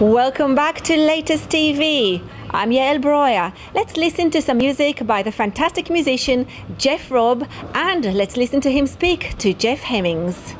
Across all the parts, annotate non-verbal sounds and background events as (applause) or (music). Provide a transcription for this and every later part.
Welcome back to Latest TV. I'm Yael Breuer. Let's listen to some music by the fantastic musician Geoff Robb and let's listen to him speak to Jeff Hemmings.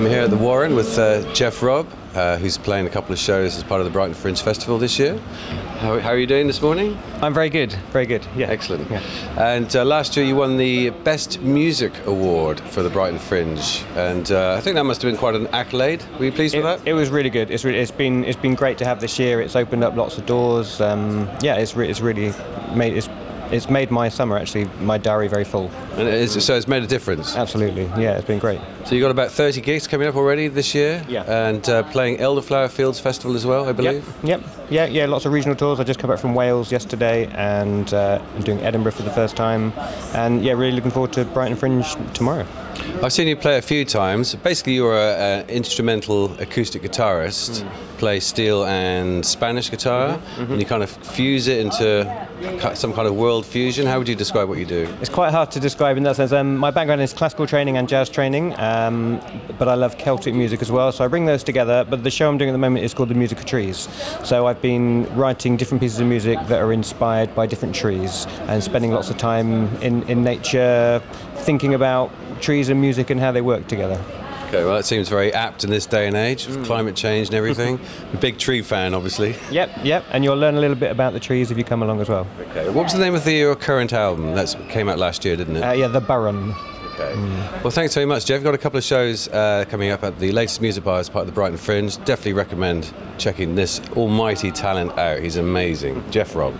I'm here at the Warren with uh, Geoff Robb, uh, who's playing a couple of shows as part of the Brighton Fringe Festival this year. How, how are you doing this morning? I'm very good, very good. Yeah. Excellent. Yeah. And uh, last year you won the Best Music Award for the Brighton Fringe, and uh, I think that must have been quite an accolade. Were you pleased It, with that? it was really good. It's, re- it's been it's been great to have this year. It's opened up lots of doors. Um, yeah, it's, re- it's really made it's it's made my summer actually my diary very full. And it is, so it's made a difference. Absolutely, yeah, it's been great. So you got about 30 gigs coming up already this year, Yeah. and uh, playing Elderflower Fields Festival as well, I believe. Yep, yep, yeah, yeah. Lots of regional tours. I just come back from Wales yesterday, and uh, I'm doing Edinburgh for the first time, and yeah, really looking forward to Brighton Fringe tomorrow. I've seen you play a few times. Basically, you're an instrumental acoustic guitarist, play steel and Spanish guitar, and you kind of fuse it into some kind of world fusion. How would you describe what you do? It's quite hard to describe in that sense. Um, my background is classical training and jazz training, um, but I love Celtic music as well, so I bring those together. But the show I'm doing at the moment is called The Music of Trees. So I've been writing different pieces of music that are inspired by different trees and spending lots of time in, in nature, thinking about trees and music and how they work together. Okay, well, that seems very apt in this day and age with climate change and everything. (laughs) Big tree fan, obviously. Yep, yep, and you'll learn a little bit about the trees if you come along as well. Okay, what was the name of the, your current album? That came out last year, didn't it? Uh, yeah, The Burren. Okay. Well, thanks very much, Geoff. We've got a couple of shows uh, coming up at the latest music bar as part of the Brighton Fringe. Definitely recommend checking this almighty talent out. He's amazing. Geoff Robb.